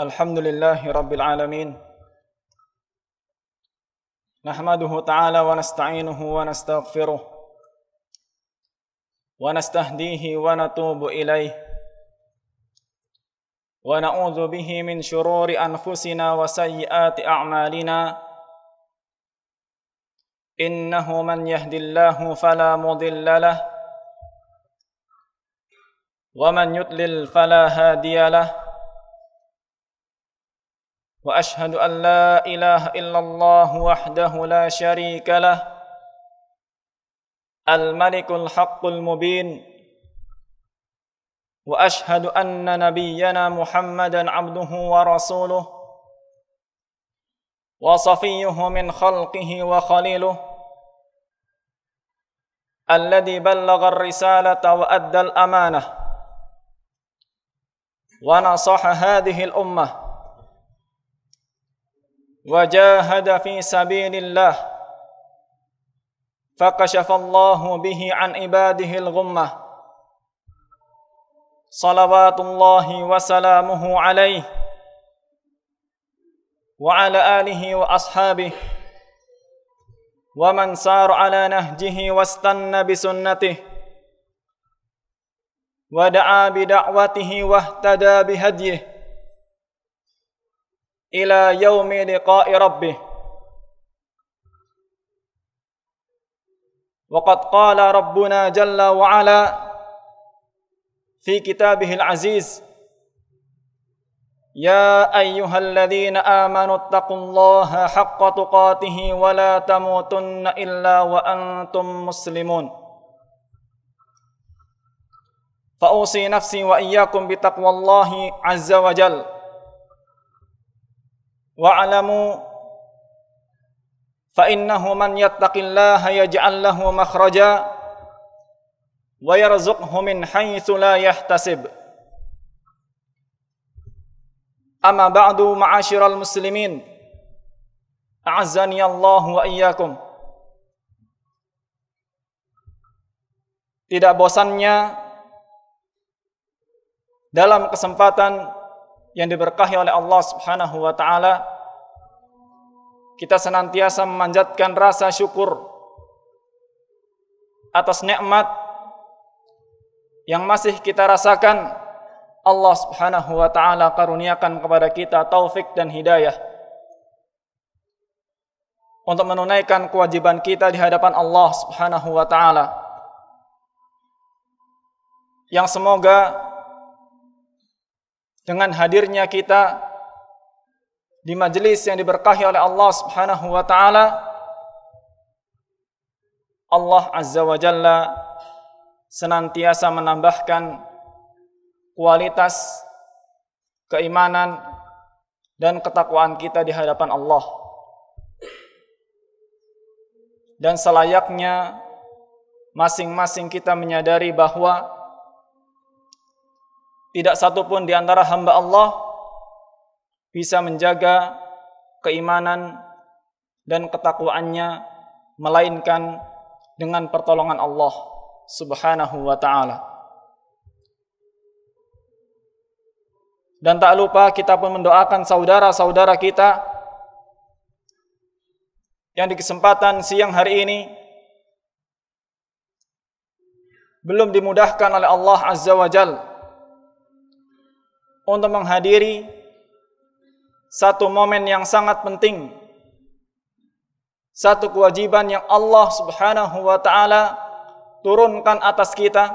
الحمد لله رب العالمين. نحمده تعالى ونستعينه ونستغفره ونستهديه ونتوب إليه. ونعوذ به من شرور أنفسنا وسيئات أعمالنا. إنه من يهد الله فلا مضل له. ومن يضلل فلا هادي له. وأشهد أن لا إله إلا الله وحده لا شريك له الملك الحق المبين وأشهد أن نبينا محمدا عبده ورسوله وصفيه من خلقه وخليله الذي بلغ الرسالة وأدى الأمانة ونصح هذه الأمة وجاهد في سبيل الله فكشف الله به عن عباده الغمة. صلوات الله وسلامه عليه. وعلى آله وأصحابه. ومن سار على نهجه واستنى بسنته. ودعا بدعوته واهتدى بهديه. إلى يوم لقاء ربه. وقد قال ربنا جل وعلا في كتابه العزيز يا أيها الذين آمنوا اتقوا الله حق تقاته ولا تموتن إلا وأنتم مسلمون. فأوصي نفسي وإياكم بتقوى الله عز وجل. wa'alamu fa man yattaqillaha yaj'al makhraja wa yarzuqhu min haitsu la yahtasib. Amma ba'du ma'asyiral muslimin a'azzani Allah tidak bosannya dalam kesempatan yang diberkahi oleh Allah Subhanahu wa taala kita senantiasa memanjatkan rasa syukur atas nikmat yang masih kita rasakan. Allah Subhanahu wa taala karuniakan kepada kita taufik dan hidayah untuk menunaikan kewajiban kita di hadapan Allah Subhanahu wa taala. Yang semoga dengan hadirnya kita di majelis yang diberkahi oleh Allah Subhanahu wa taala. Allah Azza wa Jalla senantiasa menambahkan kualitas keimanan dan ketakwaan kita di hadapan Allah. Dan selayaknya masing-masing kita menyadari bahwa tidak satu pun di antara hamba Allah bisa menjaga keimanan dan ketakwaannya melainkan dengan pertolongan Allah Subhanahu wa taala. Dan tak lupa kita pun mendoakan saudara-saudara kita yang di kesempatan siang hari ini belum dimudahkan oleh Allah Azza wa Jalla untuk menghadiri satu momen yang sangat penting. Satu kewajiban yang Allah Subhanahu wa taala turunkan atas kita.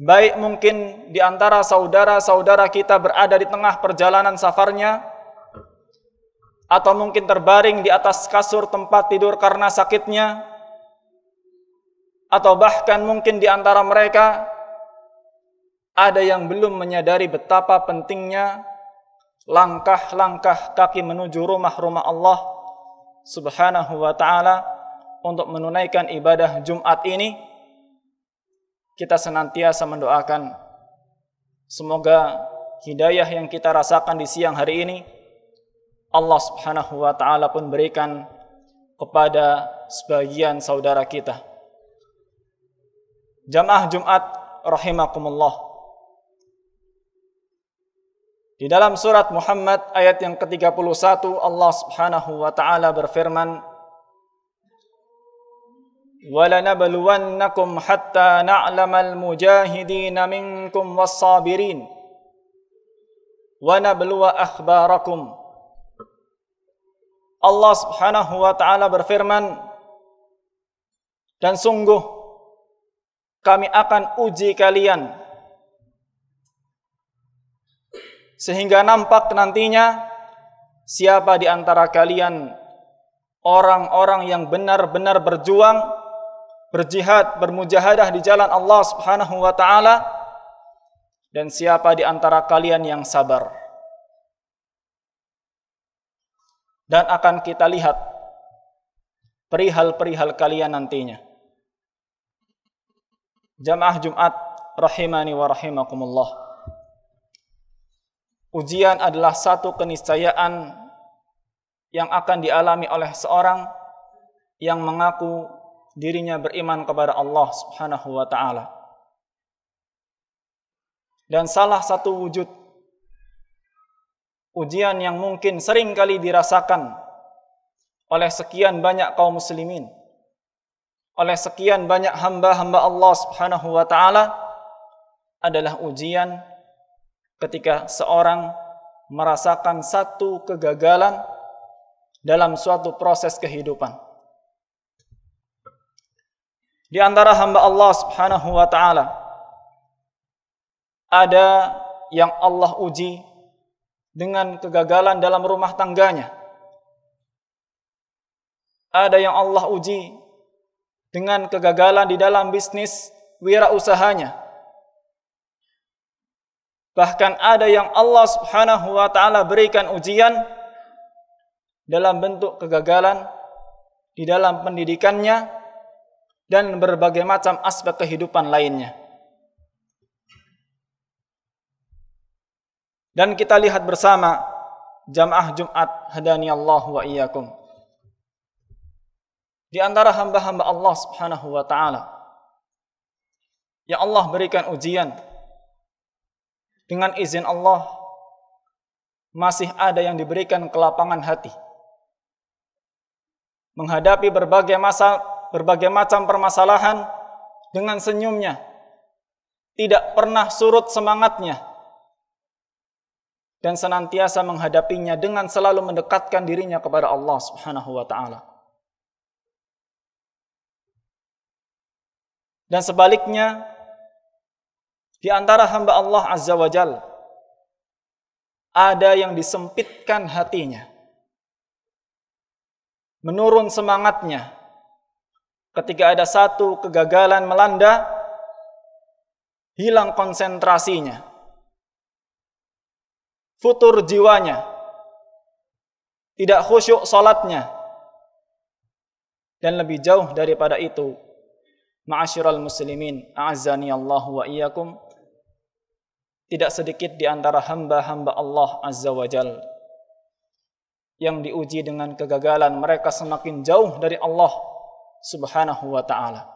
Baik mungkin di antara saudara-saudara kita berada di tengah perjalanan safarnya atau mungkin terbaring di atas kasur tempat tidur karena sakitnya atau bahkan mungkin di antara mereka ada yang belum menyadari betapa pentingnya langkah-langkah kaki menuju rumah-rumah Allah Subhanahu wa taala untuk menunaikan ibadah Jumat ini kita senantiasa mendoakan semoga hidayah yang kita rasakan di siang hari ini Allah Subhanahu wa taala pun berikan kepada sebagian saudara kita. Jamaah Jumat rahimakumullah. Di dalam surat Muhammad ayat yang ke-31 Allah Subhanahu wa taala berfirman وَلَنَبْلُوَنَّكُمْ حَتَّى نَعْلَمَ الْمُجَاهِدِينَ مِنْكُمْ وَالصَّابِرِينَ وَنَبْلُوَ أَخْبَارَكُمْ Allah Subhanahu wa taala berfirman dan sungguh kami akan uji kalian sehingga nampak nantinya siapa di antara kalian orang-orang yang benar-benar berjuang, berjihad, bermujahadah di jalan Allah Subhanahu wa taala dan siapa di antara kalian yang sabar. Dan akan kita lihat perihal-perihal kalian nantinya jamaah Jumat rahimani wa rahimakumullah. Ujian adalah satu keniscayaan yang akan dialami oleh seorang yang mengaku dirinya beriman kepada Allah Subhanahu wa taala. Dan salah satu wujud ujian yang mungkin sering kali dirasakan oleh sekian banyak kaum muslimin oleh sekian banyak hamba-hamba Allah Subhanahu wa taala adalah ujian ketika seorang merasakan satu kegagalan dalam suatu proses kehidupan. Di antara hamba Allah Subhanahu wa taala ada yang Allah uji dengan kegagalan dalam rumah tangganya. Ada yang Allah uji dengan kegagalan di dalam bisnis wirausahanya. Bahkan ada yang Allah Subhanahu wa taala berikan ujian dalam bentuk kegagalan di dalam pendidikannya dan berbagai macam aspek kehidupan lainnya. Dan kita lihat bersama jamaah Jumat hadani Allah wa iyyakum di antara hamba-hamba Allah Subhanahu wa taala. Ya Allah berikan ujian. Dengan izin Allah masih ada yang diberikan kelapangan hati. Menghadapi berbagai masa berbagai macam permasalahan dengan senyumnya. Tidak pernah surut semangatnya. Dan senantiasa menghadapinya dengan selalu mendekatkan dirinya kepada Allah Subhanahu wa taala. Dan sebaliknya, di antara hamba Allah Azza wa Jal, ada yang disempitkan hatinya. Menurun semangatnya. Ketika ada satu kegagalan melanda, hilang konsentrasinya. Futur jiwanya. Tidak khusyuk salatnya. Dan lebih jauh daripada itu, Ma'asyiral muslimin, a'azzani Allah wa iyyakum. Tidak sedikit di antara hamba-hamba Allah Azza wa Jal yang diuji dengan kegagalan mereka semakin jauh dari Allah Subhanahu wa taala.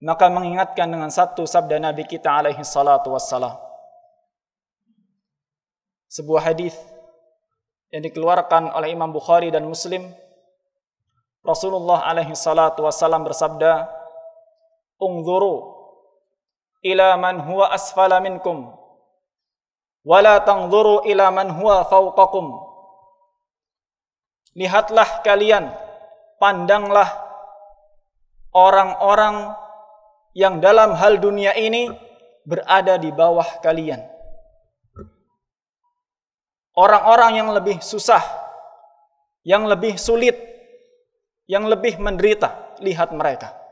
Maka mengingatkan dengan satu sabda Nabi kita alaihi salatu wassalam. Sebuah hadis yang dikeluarkan oleh Imam Bukhari dan Muslim Rasulullah alaihi salatu wasallam bersabda, "Ungzuru ila man huwa asfala minkum wa la tanzuru ila man huwa fawqakum." Lihatlah kalian, pandanglah orang-orang yang dalam hal dunia ini berada di bawah kalian. Orang-orang yang lebih susah, yang lebih sulit, yang lebih menderita, lihat mereka.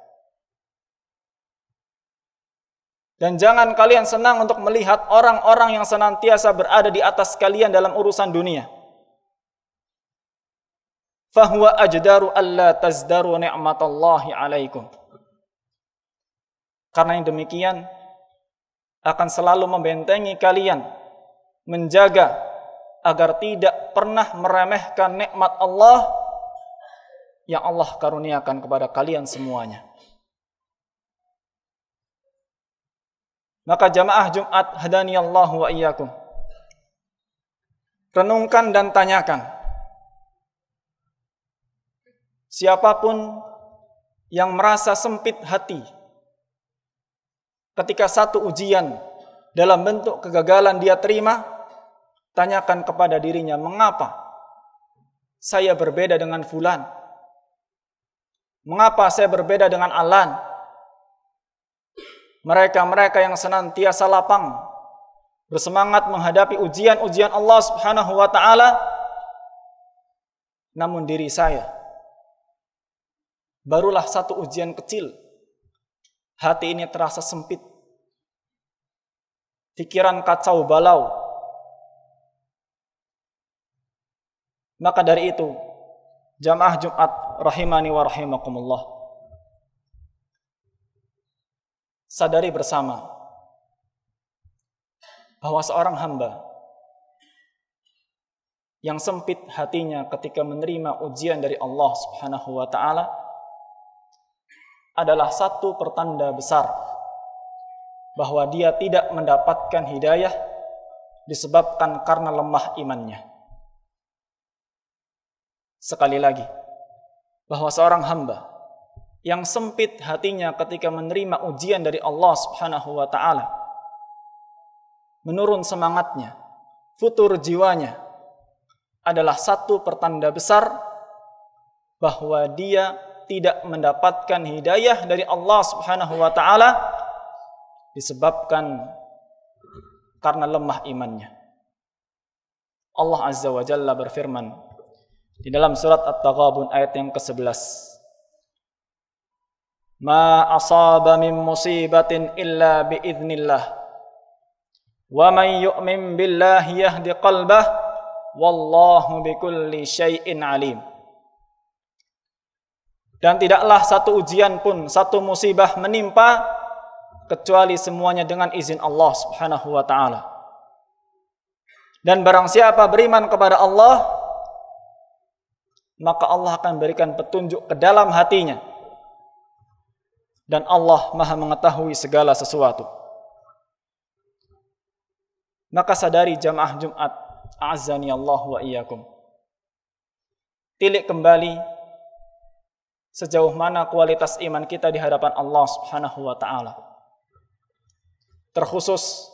Dan jangan kalian senang untuk melihat orang-orang yang senantiasa berada di atas kalian dalam urusan dunia. Fahuwa ajdaru alla tazdaru ni'matallahi alaikum. Karena yang demikian akan selalu membentengi kalian, menjaga agar tidak pernah meremehkan nikmat Allah yang Allah karuniakan kepada kalian semuanya. Maka jamaah Jumat hadani Allah wa iyyakum. Renungkan dan tanyakan. Siapa pun yang merasa sempit hati ketika satu ujian dalam bentuk kegagalan dia terima, tanyakan kepada dirinya, mengapa saya berbeda dengan fulan? Mengapa saya berbeda dengan Alan? Mereka-mereka yang senantiasa lapang bersemangat menghadapi ujian-ujian Allah Subhanahu wa taala. Namun diri saya barulah satu ujian kecil. Hati ini terasa sempit. Pikiran kacau balau. Maka dari itu jamaah Jumat rahimani wa rahimakumullah. Sadari bersama bahwa seorang hamba yang sempit hatinya ketika menerima ujian dari Allah Subhanahu wa taala adalah satu pertanda besar bahwa dia tidak mendapatkan hidayah disebabkan karena lemah imannya. Sekali lagi, bahwa seorang hamba yang sempit hatinya ketika menerima ujian dari Allah Subhanahu wa taala, menurun semangatnya, futur jiwanya adalah satu pertanda besar bahwa dia tidak mendapatkan hidayah dari Allah Subhanahu wa taala disebabkan karena lemah imannya. Allah Azza wa Jalla berfirman, di dalam surat At-Taghabun ayat yang ke-11. Ma asaba min musibatin illa biiznillah. Wa man yu'min billahi yahdi qalbah wallahu bikulli syai'in alim. Dan tidaklah satu ujian pun, satu musibah menimpa kecuali semuanya dengan izin Allah Subhanahu wa taala. Dan barang siapa beriman kepada Allah, maka Allah akan berikan petunjuk ke dalam hatinya. Dan Allah maha mengetahui segala sesuatu. Maka sadari jamaah Jumat, azani Allah wa iyyakum. Tilik kembali sejauh mana kualitas iman kita di hadapan Allah Subhanahu wa taala. Terkhusus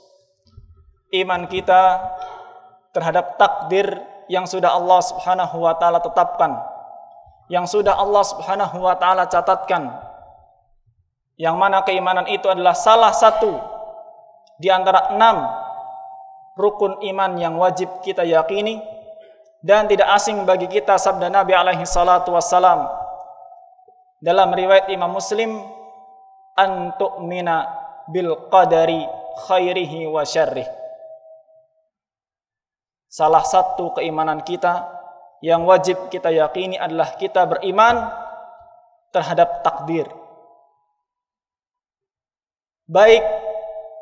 iman kita terhadap takdir yang sudah Allah Subhanahu wa taala tetapkan, yang sudah Allah Subhanahu wa taala catatkan. Yang mana keimanan itu adalah salah satu di antara enam rukun iman yang wajib kita yakini dan tidak asing bagi kita sabda Nabi alaihi salatu wassalam dalam riwayat Imam Muslim an tu'mina bil qadari khairihi wa syarrihi Salah satu keimanan kita yang wajib kita yakini adalah kita beriman terhadap takdir. Baik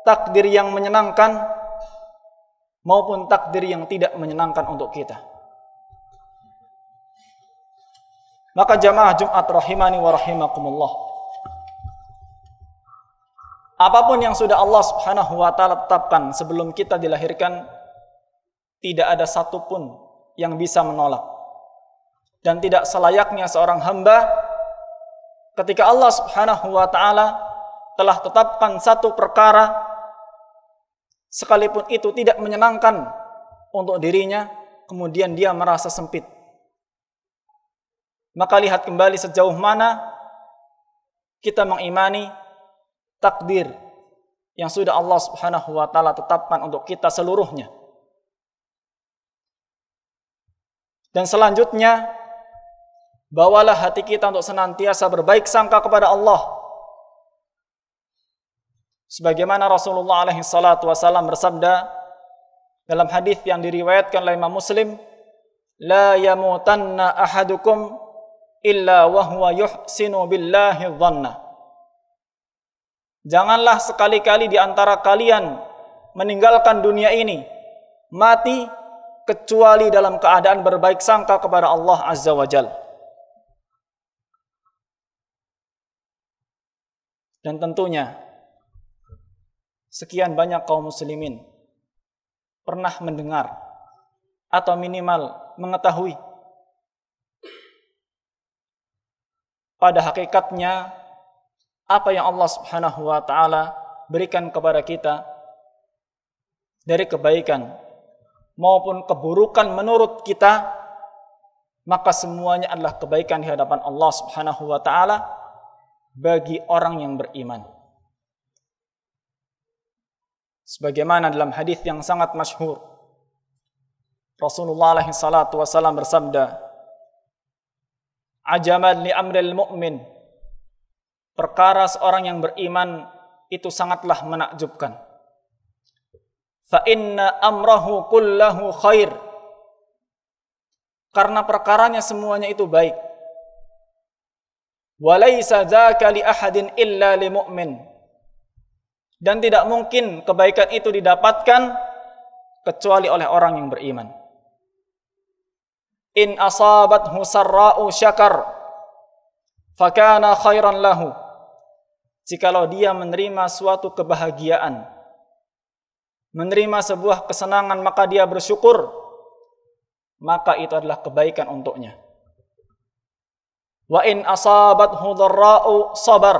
takdir yang menyenangkan maupun takdir yang tidak menyenangkan untuk kita. Maka jamaah Jumat rahimani wa rahimakumullah. Apa pun yang sudah Allah Subhanahu wa taala tetapkan sebelum kita dilahirkan tidak ada satupun yang bisa menolak. Dan tidak selayaknya seorang hamba ketika Allah Subhanahu wa taala telah tetapkan satu perkara sekalipun itu tidak menyenangkan untuk dirinya, kemudian dia merasa sempit. Maka lihat kembali sejauh mana kita mengimani takdir yang sudah Allah Subhanahu wa taala tetapkan untuk kita seluruhnya. Dan selanjutnya, bawalah hati kita untuk senantiasa berbaik sangka kepada Allah. Sebagaimana Rasulullah alaihi salatu wasallam bersabda dalam hadis yang diriwayatkan oleh Imam Muslim, "La yamutanna ahadukum illa wa huwa yuhsinu billahi dhanna." Janganlah sekali-kali di antara kalian meninggalkan dunia ini mati kecuali dalam keadaan berbaik sangka kepada Allah Azza wa Jal. Dan tentunya sekian banyak kaum muslimin pernah mendengar atau minimal mengetahui pada hakikatnya apa yang Allah Subhanahu wa taala berikan kepada kita dari kebaikan maupun keburukan menurut kita maka semuanya adalah kebaikan di hadapan Allah Subhanahu wa taala bagi orang yang beriman. Sebagaimana dalam hadis yang sangat masyhur. Rasulullah alaihi salatu wasallam bersabda Ajaban li amril mu'min. Perkara seorang yang beriman itu sangatlah menakjubkan. Fa inna amrahu kullahu khair. Karena perkaranya semuanya itu baik. Walaysa dzaka li ahadin illa li mu'min dan tidak mungkin kebaikan itu didapatkan kecuali oleh orang yang beriman. In asabathu sarra'u syakar fakana khairan lahu. Jikalau dia menerima suatu kebahagiaan, menerima sebuah kesenangan maka dia bersyukur, maka itu adalah kebaikan untuknya. Wa in asabathu dharra'u sabar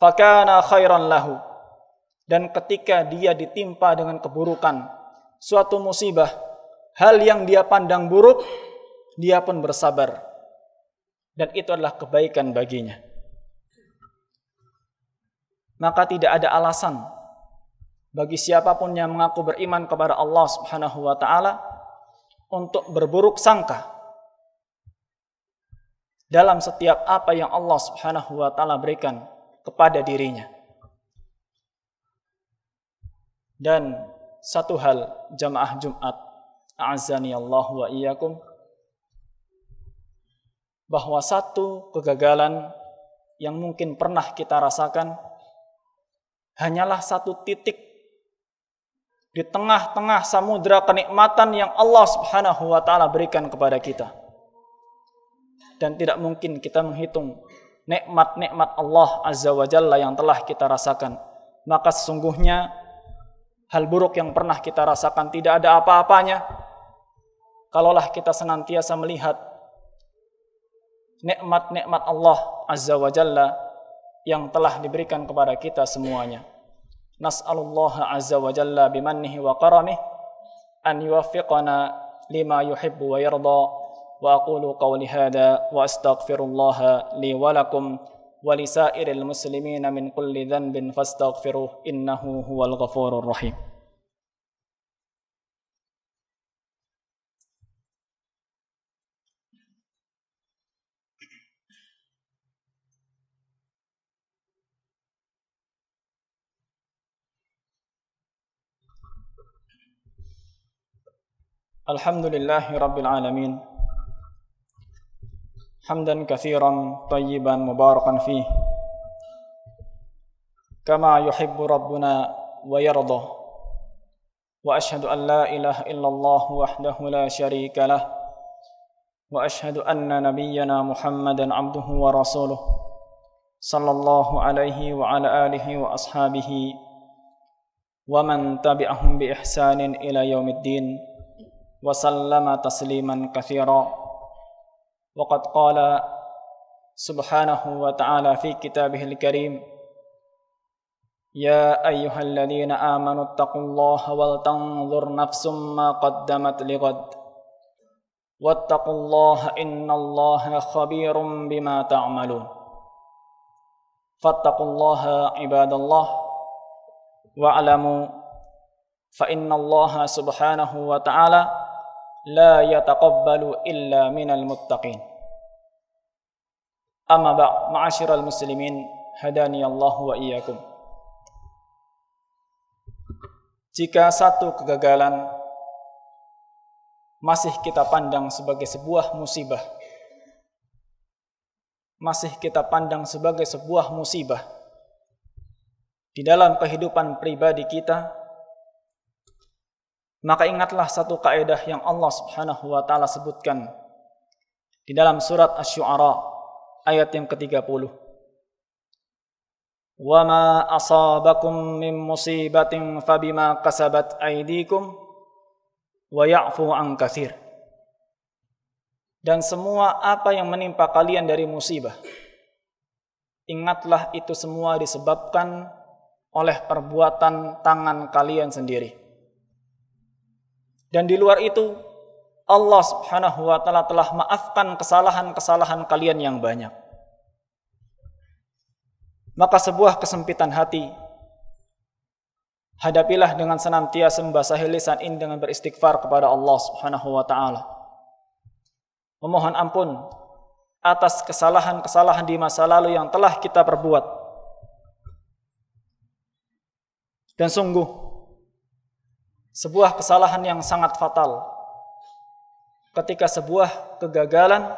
fakana khairan lahu dan ketika dia ditimpa dengan keburukan, suatu musibah, hal yang dia pandang buruk, dia pun bersabar. Dan itu adalah kebaikan baginya. Maka tidak ada alasan bagi siapa pun yang mengaku beriman kepada Allah Subhanahu wa taala untuk berburuk sangka dalam setiap apa yang Allah Subhanahu wa taala berikan kepada dirinya. Dan satu hal jamaah Jumat azani Allah wa iyyakum bahwa satu kegagalan yang mungkin pernah kita rasakan hanyalah satu titik di tengah-tengah samudra kenikmatan yang Allah Subhanahu wa taala berikan kepada kita. Dan tidak mungkin kita menghitung nikmat-nikmat Allah Azza wa Jalla yang telah kita rasakan. Maka sesungguhnya hal buruk yang pernah kita rasakan tidak ada apa-apanya kalaulah kita senantiasa melihat nikmat-nikmat Allah Azza wa Jalla yang telah diberikan kepada kita semuanya. Nas'alullah Azza wa Jalla bimannihi wa karamih an yuwaffiqana lima yuhibbu wa yarda wa aqulu qawli hadha wa astaghfirullah li wa lakum ولسائر المسلمين من كل ذنب فاستغفروه إنه هو الغفور الرحيم. الحمد لله رب العالمين. حمدا كثيرا طيبا مباركا فيه. كما يحب ربنا ويرضى. وأشهد أن لا إله إلا الله وحده لا شريك له. وأشهد أن نبينا محمدا عبده ورسوله. صلى الله عليه وعلى آله وأصحابه ومن تبعهم بإحسان إلى يوم الدين. وسلم تسليما كثيرا. وقد قال سبحانه وتعالى في كتابه الكريم يا أيها الذين آمنوا اتقوا الله ولتنظر نفس ما قدمت لغد. واتقوا الله إن الله خبير بما تعملون. فاتقوا الله عباد الله واعلموا فإن الله سبحانه وتعالى لا يتقبل إلا من المتقين أما بعد معاشر المسلمين hadani Allah wa iyyakum Jika satu kegagalan masih kita pandang sebagai sebuah musibah masih kita pandang sebagai sebuah musibah di dalam kehidupan pribadi kita maka ingatlah satu kaedah yang Allah Subhanahu wa taala sebutkan di dalam surat Asy-Syu'ara ayat yang ke-30. Wa ma asabakum min musibatin fabima kasabat aydikum wa ya'fu an. Dan semua apa yang menimpa kalian dari musibah, ingatlah itu semua disebabkan oleh perbuatan tangan kalian sendiri dan di luar itu Allah Subhanahu wa taala telah maafkan kesalahan-kesalahan kalian yang banyak maka sebuah kesempitan hati hadapilah dengan senantiasa membasahi lisan ini dengan beristighfar kepada Allah Subhanahu wa taala. Memohon ampun atas kesalahan-kesalahan di masa lalu yang telah kita perbuat. Dan sungguh sebuah kesalahan yang sangat fatal. Ketika sebuah kegagalan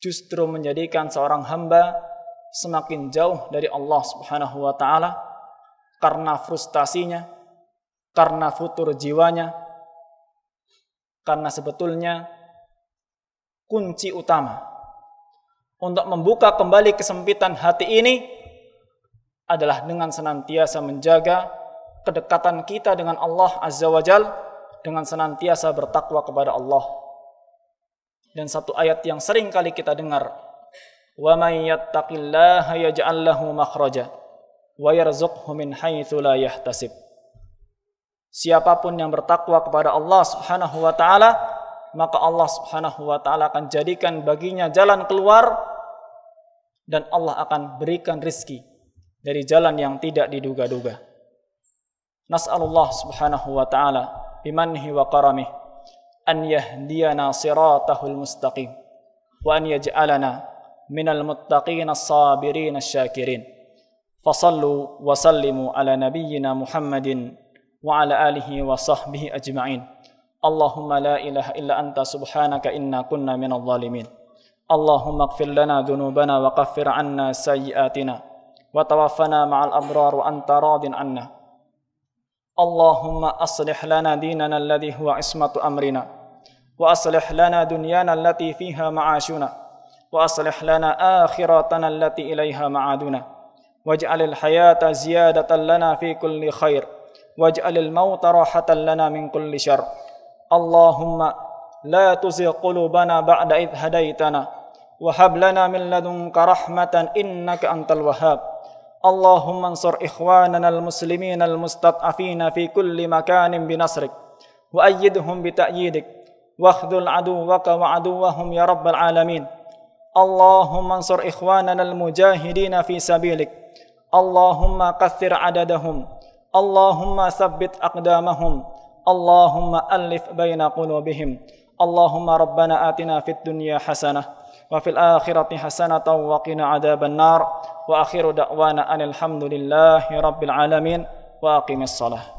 justru menjadikan seorang hamba semakin jauh dari Allah Subhanahu wa taala karena frustasinya, karena futur jiwanya, karena sebetulnya kunci utama untuk membuka kembali kesempitan hati ini adalah dengan senantiasa menjaga kedekatan kita dengan Allah Azza wa Jal dengan senantiasa bertakwa kepada Allah. Dan satu ayat yang sering kali kita dengar wa man yattaqillaha yaj'al lahu makhraja wa yarzuqhu min haitsu la Siapa pun yang bertakwa kepada Allah Subhanahu wa taala maka Allah Subhanahu wa taala akan jadikan baginya jalan keluar dan Allah akan berikan rizki dari jalan yang tidak diduga-duga. Wa taala bimanhi wa karamih an yahdiyana siratahul mustaqim wa an yaj'alana من المتقين الصابرين الشاكرين. فصلوا وسلموا على نبينا محمد وعلى آله وصحبه أجمعين. اللهم لا إله إلا أنت سبحانك إنا كنا من الظالمين. اللهم اغفر لنا ذنوبنا وكفر عنا سيئاتنا. وتوفنا مع الأبرار وأنت راض عنا. اللهم أصلح لنا ديننا الذي هو عصمة أمرنا وأصلح لنا دنيانا التي فيها معاشنا وأصلح لنا آخرتنا التي إليها معادنا. واجعل الحياة زيادة لنا في كل خير واجعل الموت راحة لنا من كل شر. اللهم لا تزغ قلوبنا بعد إذ هديتنا وهب لنا من لدنك رحمة إنك أنت الوهاب. اللهم انصر إخواننا المسلمين المستضعفين في كل مكان بنصرك وأيدهم بتأييدك واخذل عدوك وعدوهم يا رب العالمين اللهم انصر إخواننا المجاهدين في سبيلك اللهم كثر عددهم اللهم ثبت أقدامهم اللهم ألف بين قلوبهم اللهم ربنا آتنا في الدنيا حسنة وفي الآخرة حسنة وقنا عذاب النار. وآخر دعوانا أن الحمد لله رب العالمين. وأقم الصلاة.